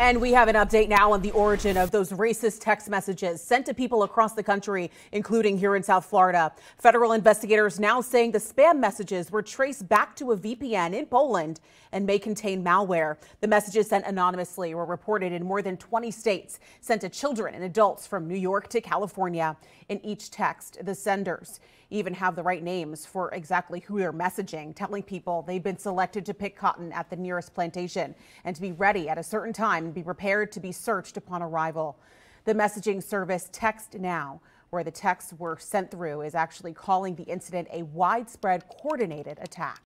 And we have an update now on the origin of those racist text messages sent to people across the country, including here in South Florida. Federal investigators now saying the spam messages were traced back to a VPN in Poland and may contain malware. The messages sent anonymously were reported in more than 20 states, sent to children and adults from New York to California. In each text, the senders even have the right names for exactly who they're messaging, telling people they've been selected to pick cotton at the nearest plantation and to be ready at a certain time and be prepared to be searched upon arrival. The messaging service TextNow, where the texts were sent through, is actually calling the incident a widespread coordinated attack.